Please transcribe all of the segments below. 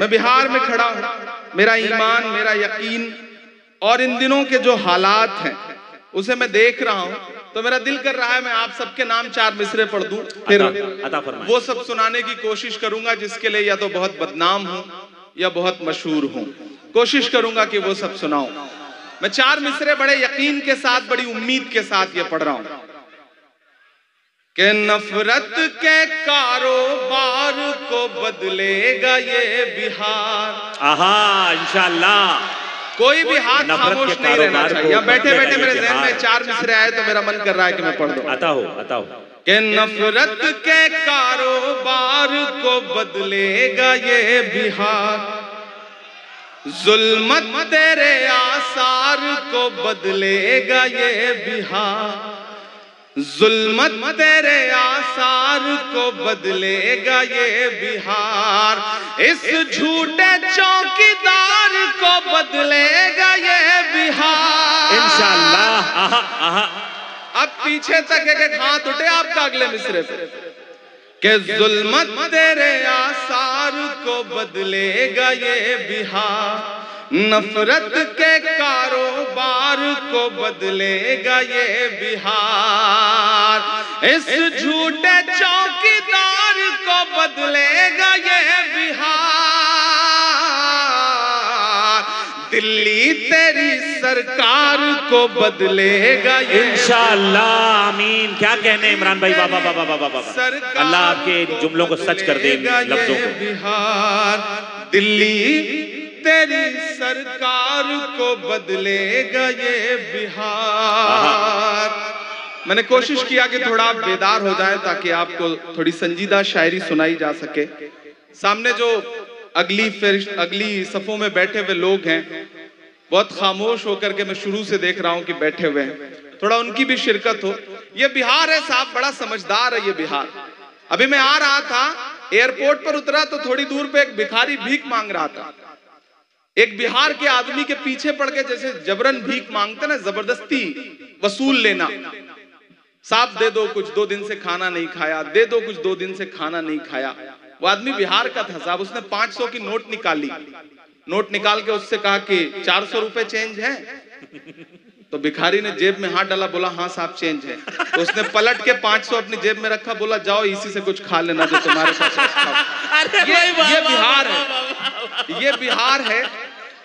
मैं बिहार में खड़ा हूँ। मेरा ईमान मेरा यकीन और इन दिनों के जो हालात हैं उसे मैं देख रहा हूँ। तो मेरा दिल कर रहा है मैं आप सबके नाम चार मिसरे पढ़ दूँ। फिर अता। वो सब सुनाने की कोशिश करूँगा जिसके लिए या तो बहुत बदनाम हूँ या बहुत मशहूर हूँ। कोशिश करूँगा कि वो सब सुनाऊं। मैं चार मिसरे बड़े यकीन के साथ बड़ी उम्मीद के साथ ये पढ़ रहा हूँ। कि नफरत के कारोबार को बदलेगा ये बिहार। आहा इंशाल्लाह। कोई भी हाथ खामोश नहीं रहना चाहिए। यहाँ बैठे बैठे मेरे जहन में चार मिसरे आए तो मेरा मन कर रहा है कि मैं पढ़ दूँ। अता हो अता हो कि नफरत के कारोबार को बदलेगा ये बिहार। जुल्मत तेरे आसार को बदलेगा ये बिहार। जुल्मत तेरे आसार को बदलेगा ये बिहार। इस झूठे चौकीदार को बदलेगा ये बिहार। इंशाल्लाह आहा आहा। अब पीछे तक एक हाथ उठे आपका अगले मिसरे पे। के जुल्मत तेरे आसार को बदलेगा ये बिहार। नफरत के कारोबार को बदलेगा ये बिहार। इस झूठे बदलेगा ये बिहार। दिल्ली तेरी सरकार को बदलेगा ये इंशाल्लाह आमीन। क्या कहने इमरान भाई? बाबा बाबा बाबा बाबा अल्लाह आपके जुमलों को सच कर दे लफ्जों को। बिहार। दिल्ली तेरी सरकार को बदलेगा ये बिहार। मैंने कोशिश किया कि थोड़ा आप बेदार हो जाए ताकि आपको थोड़ी संजीदा शायरी सुनाई जा सके। सामने जो अगली फिर, अगली सफों में बैठे हुए लोग हैं, बहुत खामोश होकर के मैं शुरू से देख रहा हूँ कि बैठे हुए हैं। थोड़ा उनकी भी शिरकत हो। ये बिहार है साहब, बड़ा समझदार है ये बिहार। अभी मैं आ रहा था, एयरपोर्ट पर उतरा तो थोड़ी दूर पे एक भिखारी भीख मांग रहा था। एक बिहार के आदमी के पीछे पड़ के जैसे जबरन भीख मांगते ना, ज़बरदस्ती वसूल लेना। साहब दे दो कुछ दो दिन से खाना नहीं खाया दे दो कुछ दो दिन से खाना नहीं खाया। वो आदमी बिहार का था साहब उसने 500 की नोट निकाली। नोट निकाल के उससे कहा कि 400 रुपए चेंज है। तो भिखारी ने जेब में हाथ डाला बोला हाँ साहब चेंज है। तो उसने पलट के 500 अपनी जेब में रखा बोला जाओ इसी से कुछ खा लेना जो तुम्हारे पास ये ये बिहार है। ये बिहार है।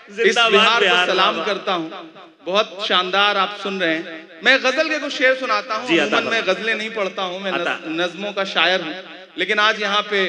इस बिहार को सलाम। करता हूँ। बहुत शानदार आप सुन रहे हैं। मैं गज़ल के कुछ शेर सुनाता हूँ। मैं गजलें नहीं पढ़ता हूँ मैं। नज्मों का शायर हूँ। लेकिन आज यहाँ पे